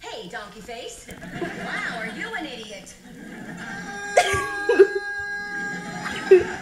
hey, donkey face. Wow, are you an idiot?